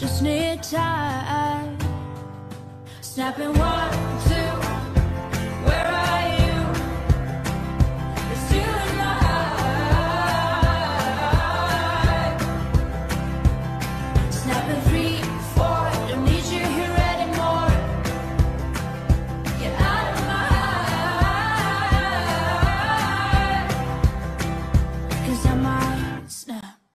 just need time. Snapping one, two, where are you? It's you and I. Snapping three, four, don't need you here anymore. Get out of my eye. Cause I might snap.